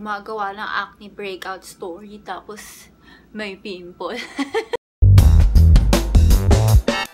gumagawa ng acne breakout story tapos may pimple.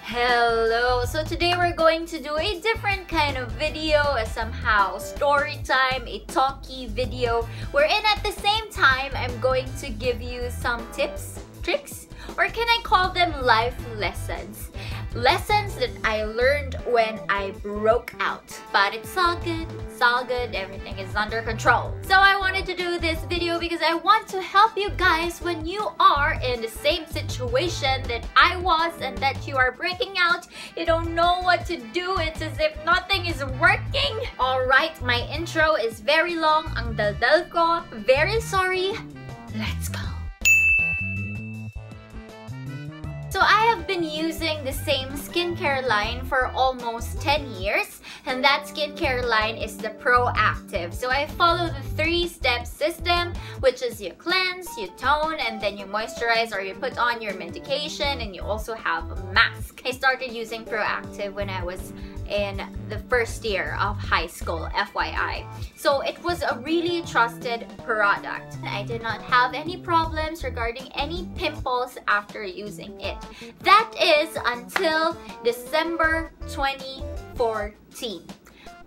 Hello! So today we're going to do a different kind of video, a somehow story time, a talky video, wherein at the same time, I'm going to give you some tips, tricks, or can I call them life lessons? Lessons that I learned when I broke out. But it's all good, it's all good, everything is under control. So I wanted to do this video because I want to help you guys when you are in the same situation that I was and that you are breaking out. You don't know what to do, it's as if nothing is working. Alright, my intro is very long, ang daldal ko. Very sorry, let's go. So I have been using the same skincare line for almost 10 years and that skincare line is the Proactiv. So I follow the three-step system which is you cleanse, you tone, and then you moisturize or you put on your medication and you also have a mask. I started using Proactiv when I was in the first year of high school, FYI. So it was a really trusted product. I did not have any problems regarding any pimples after using it. That is until December 2014.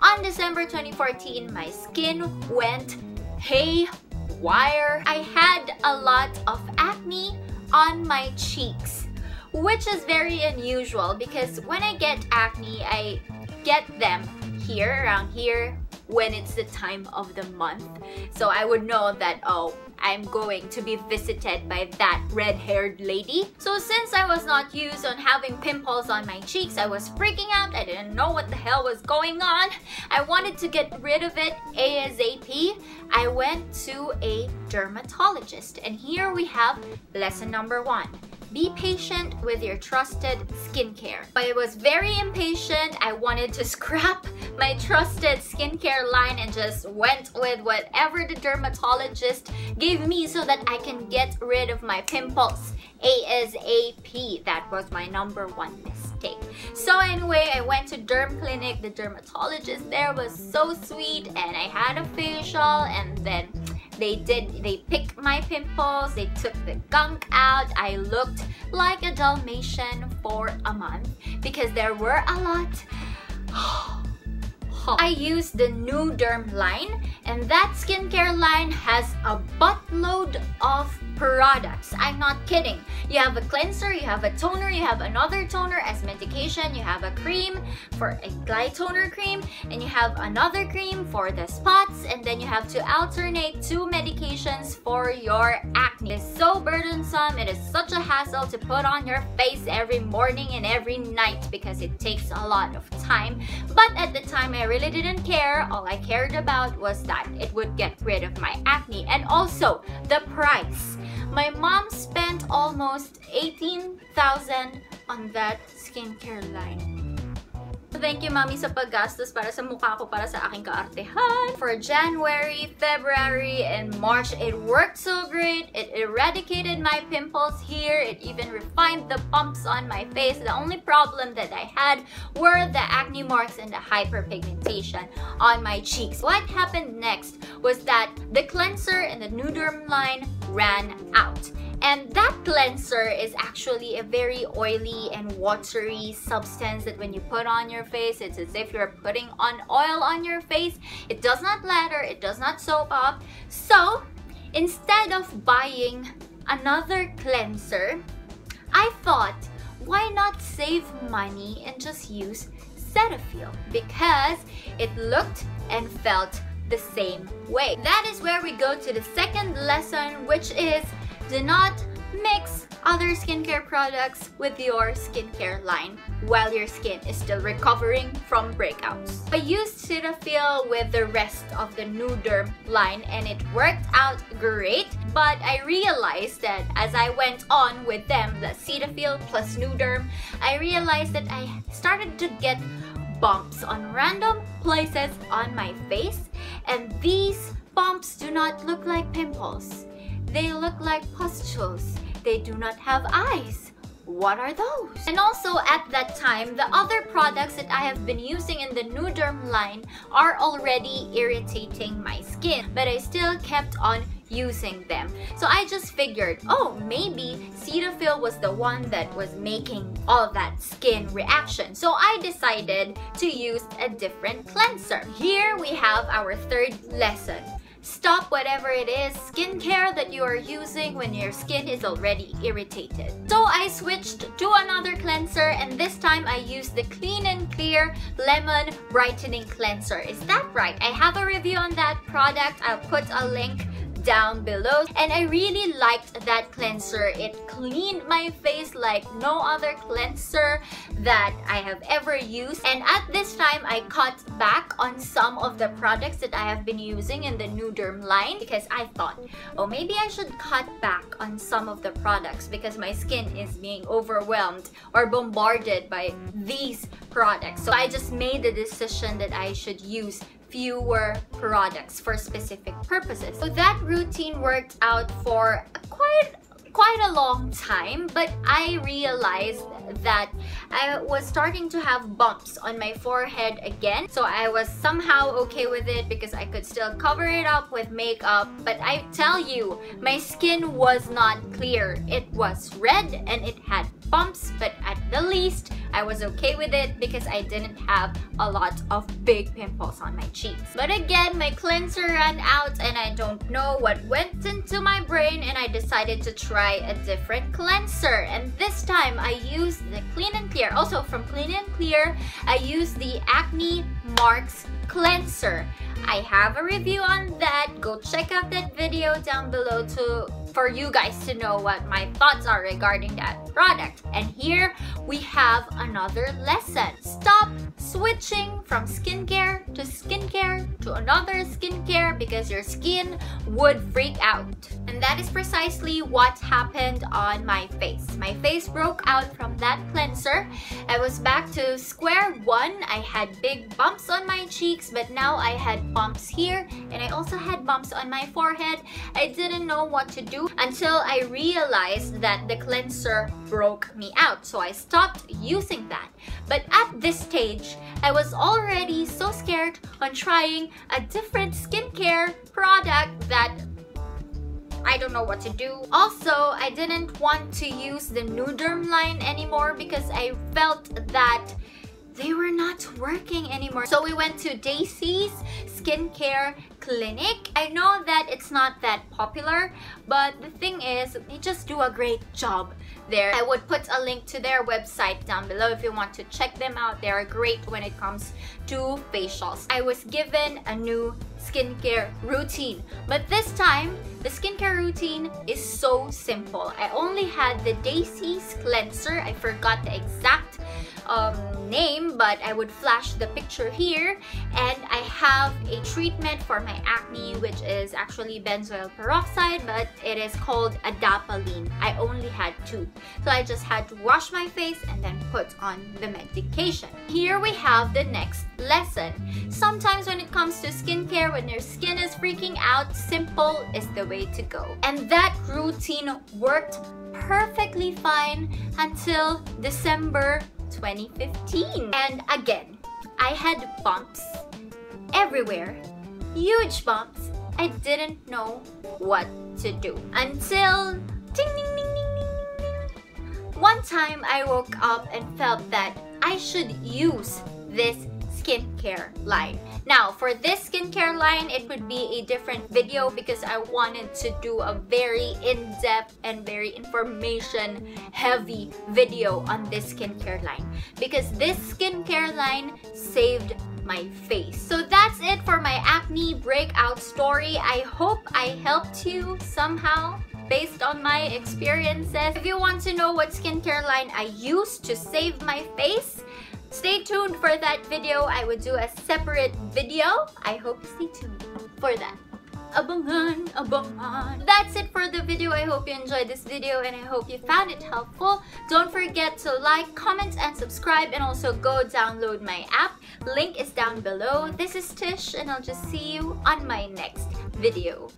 On December 2014, my skin went haywire. I had a lot of acne on my cheeks which is very unusual because when I get acne, I get them here, around here, when it's the time of the month. So I would know that, oh, I'm going to be visited by that red-haired lady. So since I was not used on having pimples on my cheeks, I was freaking out. I didn't know what the hell was going on. I wanted to get rid of it ASAP. I went to a dermatologist. And here we have lesson number one be patient with your trusted skincare. But I was very impatient. I wanted to scrap my trusted skincare line and just went with whatever the dermatologist gave me so that I can get rid of my pimples ASAP. That was my number one mistake. So anyway, I went to Derm Clinic. The dermatologist there was so sweet and I had a facial they did, they picked my pimples, they took the gunk out. I looked like a Dalmatian for a month because there were a lot. I used the Nuderm line and that skincare line has a buttload of products. I'm not kidding. You have a cleanser, you have a toner, you have another toner as medication, you have a cream for a glytoner cream, and you have another cream for the spots, and then you have to alternate two medications for your acne. It is so burdensome, it is such a hassle to put on your face every morning and every night because it takes a lot of time. But at the time, I really didn't care. All I cared about was that it would get rid of my acne and also the price. My mom spent almost 18,000 on that skincare line. Thank you, Mommy, sa paggastos para sa mukha ko para sa aking kaartehan. For January, February, and March, it worked so great. It eradicated my pimples here. It even refined the bumps on my face. The only problem that I had were the acne marks and the hyperpigmentation on my cheeks. What happened next was that the cleanser and the Nuderm line ran out. And that cleanser is actually a very oily and watery substance that when you put on your face, it's as if you're putting on oil on your face. It does not lather, it does not soap up. So, instead of buying another cleanser, I thought, why not save money and just use Cetaphil? Because it looked and felt the same way. That is where we go to the second lesson, which is do not mix other skincare products with your skincare line while your skin is still recovering from breakouts. I used Cetaphil with the rest of the Nuderm line and it worked out great but I realized that as I went on with them, the Cetaphil plus Nuderm, I realized that I started to get bumps on random places on my face and these bumps do not look like pimples. They look like pustules. They do not have eyes. what are those? And also at that time, the other products that I have been using in the Nuderm line are already irritating my skin, but I still kept on using them. So I just figured, oh, maybe Cetaphil was the one that was making all that skin reaction. So I decided to use a different cleanser. Here we have our third lesson. Stop whatever it is skincare that you are using when your skin is already irritated. So I switched to another cleanser and this time I used the Clean and Clear Lemon Brightening Cleanser. Is that right? I have a review on that product. I'll put a link down below. And I really liked that cleanser. It cleaned my face like no other cleanser that I have ever used. And at this time I cut back on some of the products that I have been using in the Nuderm line because I thought oh maybe I should cut back on some of the products because my skin is being overwhelmed or bombarded by these products. So I just made the decision that I should use fewer products for specific purposes. So that routine worked out for quite quite a long time but I realized that I was starting to have bumps on my forehead again. So I was somehow okay with it because I could still cover it up with makeup. But I tell you my skin was not clear. It was red and it had bumps but at the least I was okay with it because I didn't have a lot of big pimples on my cheeks. But again, my cleanser ran out and I don't know what went into my brain and I decided to try a different cleanser. And this time I used the Clean and Clear. Also from Clean and Clear, I used the Acne Marks Cleanser. I have a review on that. Go check out that video down below to for you guys to know what my thoughts are regarding that product. And here we have another lesson. Stop switching from skincare to skincare to another skincare because your skin would freak out. And that is precisely what happened on my face. My face broke out from that cleanser. I was back to square one. I had big bumps on my cheeks, but now I had bumps here and I also had bumps on my forehead. I didn't know what to do until I realized that the cleanser broke me out. So I stopped using that. But at this stage, I was already so scared on trying a different skincare product that I don't know what to do. Also, I didn't want to use the Nuderm line anymore because I felt that they were not working anymore. So we went to Daisy's skincare clinic. I know that it's not that popular, but the thing is, they just do a great job there. I would put a link to their website down below if you want to check them out. They are great when it comes to facials. I was given a new skincare routine, but this time, the skincare routine is so simple. I only had the Daisy's cleanser. I forgot the exact um, name, but I would flash the picture here. And I have a treatment for my acne, which is actually benzoyl peroxide, but it is called adapalene. I only had two. So I just had to wash my face and then put on the medication. Here we have the next lesson. Sometimes when it comes to skincare, when your skin is freaking out, simple is the way to go. And that routine worked perfectly fine until December 2015. And again, I had bumps everywhere. Huge bumps. I didn't know what to do until ding, ding, ding. One time I woke up and felt that I should use this skincare line. Now, for this skincare line, it would be a different video because I wanted to do a very in-depth and very information-heavy video on this skincare line. Because this skincare line saved my face. So that's it for my acne breakout story. I hope I helped you somehow based on my experiences. If you want to know what skincare line I use to save my face, Stay tuned for that video. I would do a separate video. I hope you stay tuned for that. Abangan, abangan. That's it for the video. I hope you enjoyed this video and I hope you found it helpful. Don't forget to like, comment, and subscribe and also go download my app. Link is down below. This is Tish and I'll just see you on my next video.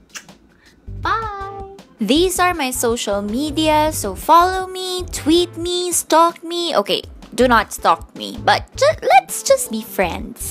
Bye! These are my social media, so follow me, tweet me, stalk me. Okay, do not stalk me, but let's just be friends.